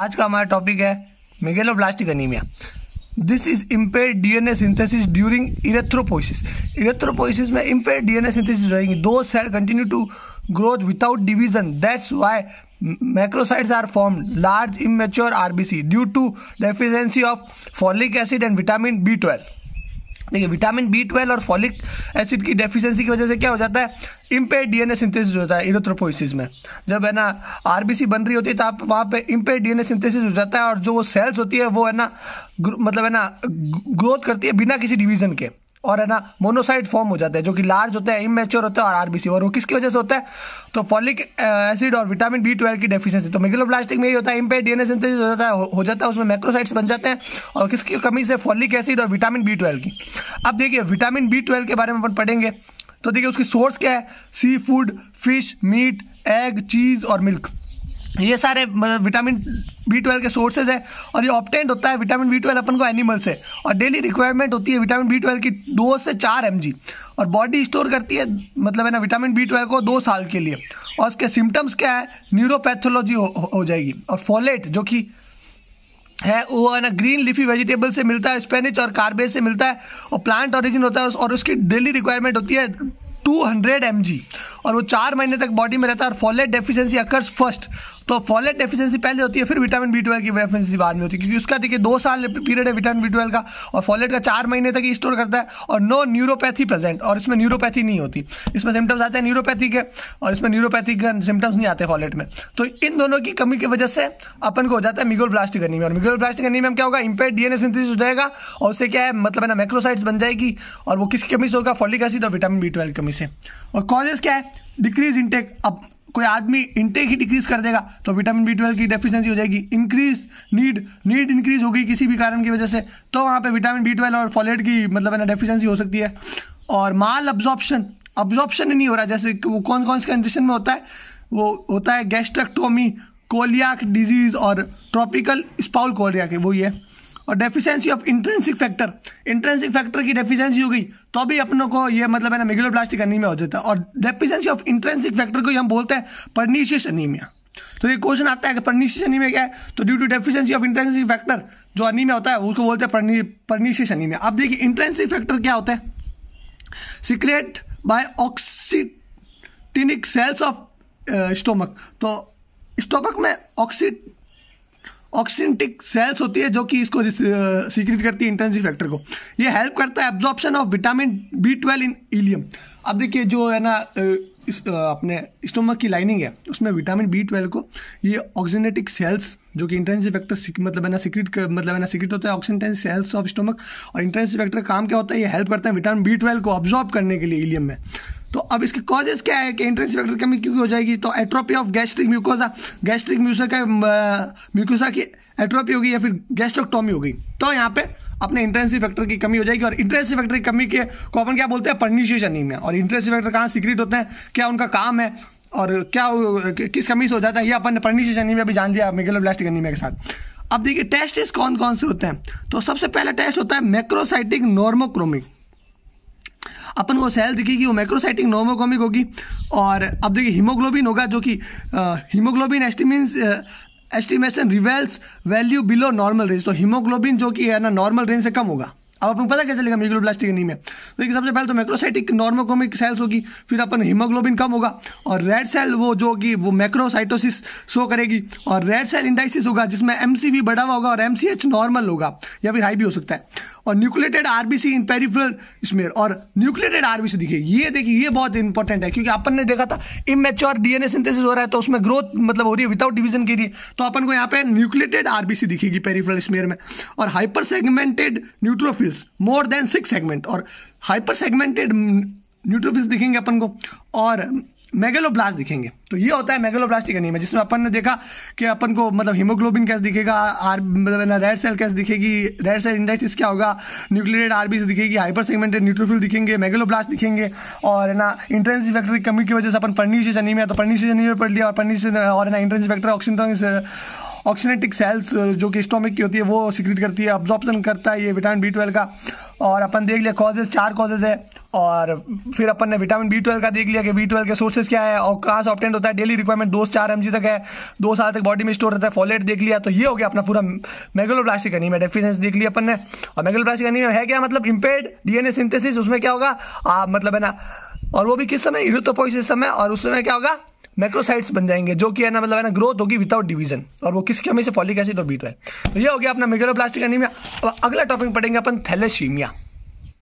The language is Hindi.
आज का हमारा टॉपिक है megaloblastic anaemia this is impaired DNA synthesis during erythropoiesis erythropoiesis में इम्पेयर डीएनए सिंथेसिस रहेगी। दो cell continue to growth without division that's why why macrocytes are formed. Large, immature due to to of folic acid and vitamin B b12 देखिए विटामिन बी ट्वेल्व और फॉलिक एसिड की डेफिशिएंसी की वजह से क्या हो जाता है? इम्पेयर डीएनए सिंथेसिस होता है इरोथ्रोपोइसिस में। जब है ना आरबीसी बन रही होती है तो आप वहाँ पे इम्पेयर डीएनए सिंथेसिस हो जाता है और जो वो सेल्स होती है, वो है ना मतलब है ना ग्रोथ करती है बिना किसी डिवीज़न के। और है ना मोनोसाइड फॉर्म हो जाता है, जो कि लार्ज होता है इमेच्योर होता है और आरबीसी और वो किसकी वजह से होता है? तो फॉलिक एसिड और विटामिन बी ट्वेल्व की डेफिशिएंसी तो मेगलोब्लास्टिक में ये होता है इम्पेयर डीएनए सिंथेसिस हो जाता है, हो जाता है, उसमें मैक्रोसाइट्स बन जाते हैं, और किसकी कमी से फॉलिक एसिड और विटामिन बी ट्वेल्व की? अब देखिए विटामिन बी ट्वेल्व के बारे में अपन पढ़ेंगे तो देखिए उसकी सोर्स क्या है? Seafood fish meat egg cheese और मिल्क ये सारे विटामिन बी ट्वेल्व के सोर्सेज है और ये ऑप्टेंट होता है विटामिन बी ट्वेल्व अपन को एनिमल से। और डेली रिक्वायरमेंट होती है विटामिन बी ट्वेल्व की दो से चार एमजी और बॉडी स्टोर करती है मतलब है ना विटामिन बी ट्वेल्व को दो साल के लिए। और उसके सिम्टम्स क्या है? न्यूरोपैथोलॉजी हो, हो जाएगी। और फॉलेट जो कि है वो है ना ग्रीन लिफी वेजिटेबल से मिलता है स्पेनिच और कार्बेज से मिलता है। और प्लांट ओरिजिन होता है और उसकी डेली रिक्वायरमेंट होती है 200 हंड्रेड और वो चार महीने तक बॉडी में रहता है और फॉलेट डेफिशिएंसी अकर्स फ़र्स्ट तो फॉलेट डेफिशिएंसी पहले होती है, फिर विटामिन बी ट्वेल्व की डेफिशिएंसी बाद में होती है, क्योंकि उसका देखिए दो साल पीरियड है विटामिन बी ट्वेल्व का और फॉलेट का चार महीने तक ही स्टोर करता है और नो न्यूरोपैथी प्रेजेंट और इसमें न्यूरोपैथी नहीं होती. इसमें सिम्टम्स आते हैं न्यूरोपैथी के और इसमें न्यूरोपैथी के सिम्टम्स नहीं आते फॉलेट में. तो इन दोनों की कमी की वजह से अपन को हो जाता है मिगोल ब्लास्टिक में और मिगोल ब्लास्टिक में क्या होगा? इम्पेयर डीएनए सिंथेसिस हो जाएगा और उससे क्या है? मतलब है ना मैक्रोसाइट्स बन जाएगी और वो किसकी कमी से होगा? फॉलिक एसिड और विटामिन बी ट्वेल्व कमी से. और कॉजेज क्या है? डिक्रीज इंटेक अब कोई आदमी इंटेक ही डिक्रीज कर देगा तो विटामिन बी ट्वेल्व की डेफिशिएंसी हो जाएगी इंक्रीज नीड नीड इंक्रीज होगी किसी भी कारण की वजह से तो वहाँ पे विटामिन बी ट्वेल्व और फॉलेट की मतलब है ना डेफिशिएंसी हो सकती है। और माल अब्जॉर्प्शन अब्जॉर्प्शन नहीं हो रहा, जैसे वो कौन कौन से कंडीशन में होता है? वो होता है गैस्ट्रक्टोमी कोलियाक डिज़ीज़ और ट्रॉपिकल स्पाउल कोलियाक वो ये और deficiency of intrinsic factor intrinsic factor की डेफिशिएंसी हो गई तो भी अपनों को ये मतलब है ना मेगलोब्लास्टिक अनीमिया हो जाता है। और डेफिशिएंसी ऑफ़ इंट्रेंसिक फैक्टर को हम बोलते हैं परनीशियस अनीमिया तो ये क्वेश्चन आता है कि परनीशियस अनीमिया क्या है? तो due to deficiency of intrinsic factor जो अनीमिया होता है, उसको बोलते हैं परनीशियस अनीमिया अब देखिए इंट्रेंसिक फैक्टर क्या होता है? Secrete by oxyntic cells of stomach तो स्टोमक में ऑक्सी ऑक्सीटिक सेल्स होती है जो कि इसको सीक्रेट करती है इंटेंसिव फैक्टर को। ये हेल्प करता है absorption of vitamin B twelve in ileum अब देखिए, जो है ना इस अपने स्टोमक की लाइनिंग है, उसमें विटामिन बी ट्वेल्व को, ये ऑक्सीनेटिक सेल्स जो कि इंटेंसिव फैक्टर मतलब है ना सिक्रेट मतलब है ना सिक्रेट होता है ऑक्सीनेटिक सेल्स ऑफ़ स्टोमक और इंटेंसिव फैक्टर काम क्या होता है? ये हेल्प करता है विटामिन बी ट्वेल्व को ऑब्जॉर्ब करने के लिए इलियम में। तो अब इसके कॉजेस क्या है कि एंट्रेंस फैक्टर कमी क्यों हो जाएगी? तो atrophy of gastric mucosa gastric mucosa का म्यूकोसा की एट्रोपी होगी या फिर गैस्ट्रोक्टोमी होगी? तो यहाँ पे अपने इंट्रेंसिव फैक्टर की कमी हो जाएगी और इंट्रेंसिव फैक्टर की कमी के को अपन क्या बोलते हैं? पर्निशियस अनीमिया और इंट्रेंसिव फैक्टर कहाँ सीक्रेट होते हैं? क्या उनका काम है? और क्या किस कमी से हो जाता है? ये अपन पर्निशियस अनीमिया भी जान दिया मेगलोब्लास्टिक अनीमिया के साथ। अब देखिए टेस्ट कौन कौन से होते हैं? तो सबसे पहला टेस्ट होता है मैक्रोसाइटिक नॉर्मोक्रोमिक अपन को सेल दिखेगी, वो मैक्रोसाइटिक नोमोकोमिक होगी। और अब देखिए हीमोग्लोबिन होगा, जो कि haemoglobin estimates estimation reveals value below normal range तो हीमोग्लोबिन जो कि है ना नॉर्मल रेंज से कम होगा। अब अपन पता क्या चलेगा मेग्लोब्लास्टिक में तो देखिए, सबसे पहले तो मैक्रोसाइटिक नॉर्मोकोमिक सेल्स होगी, फिर अपन हीमोग्लोबिन कम होगा, और रेड सेल वो जो होगी वो मैक्रोसाइटोसिस शो करेगी, और रेड सेल इंडाइसिस होगा, जिसमें एम बढ़ा हुआ होगा, और एम नॉर्मल होगा, या फिर हाई भी हो सकता है। और nucleated RBC in peripheral smear और न्यूक्लेटेड आरबीसी देखिए, ये देखिए, ये बहुत इंपॉर्टेंट है, क्योंकि अपन ने देखा था इमेच्योर डीएनए सिंथेसिस हो रहा है तो उसमें ग्रोथ मतलब हो रही है विदाउट डिवीज़न के लिए। तो अपन को यहाँ पे न्यूक्लेटेड आरबीसी दिखेगी पेरिफेरल स्मेयर में। और hyper segmented neutrophils more than six segment और हाइपर सेगमेंटेड न्यूट्रोफिल्स दिखेंगे अपन को। और मेगलोब्लास्ट दिखेंगे। तो ये होता है मेगेलोब्लास्टिक एनीमिया जिसमें अपन ने देखा कि अपन को मतलब हीमोग्लोबिन कैसे दिखेगा आर मतलब रेड सेल कैसे दिखेगी रेड सेल इंडेक्स क्या होगा न्यूक्लियेटेड आरबीसी दिखेगी हाइपर सेगमेंटेड न्यूट्रोफिल दिखेंगे मेगेलोब्लास्ट दिखेंगे, और ना इंट्रेंस फैक्टर की कमी की वजह से अपन पर्नीशियस में तो पर्नीशियस अनीमिया पढ़ लिया, और पर्नीशियस और ना intrinsic factor oxygen oxyntic cells जो कि स्टोमिक की होती है वो सिक्रेट करती है अब्जॉर्प्शन करता है ये विटामिन बी ट्वेल्व का। और अपन देख लिया कॉजेज चार कॉजेज है। और फिर अपन ने विटामिन बी ट्वेल्व का देख लिया कि बी ट्वेल्व के सोर्सेज क्या है। और कहाँ से ऑप्टेंट होता है? डेली रिक्वायरमेंट दो चार एमजी तक है। दो साल तक बॉडी में स्टोर रहता है फॉलेट देख लिया। तो ये हो गया अपना पूरा मेगलोब्लास्टिक अनीमिया डेफिनेंसी देख लिया अपन ने। और मेगलोब्लास्टिक अनीमिया है क्या? मतलब इम्पेड डीएनए सिंथेसिस उसमें क्या होगा? आ, मतलब है ना और वो भी किस समय? इरिथ्रोपोइसिस समय। और उस समय क्या होगा? मैक्रोसाइट्स बन जाएँगे, जो कि है ना मतलब है ना ग्रोथ होगी विदाउट डिवीज़न और वो किसके हमें से फॉलिक एसिड और है। तो ये हो गया अपना मेगरोप्लास्टिक एनीमिया अब अगला टॉपिक पढ़ेंगे अपन थैलेसीमिया